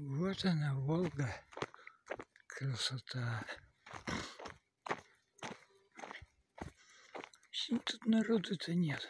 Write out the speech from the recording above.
Вот она, Волга. Красота. Тут народу-то нет.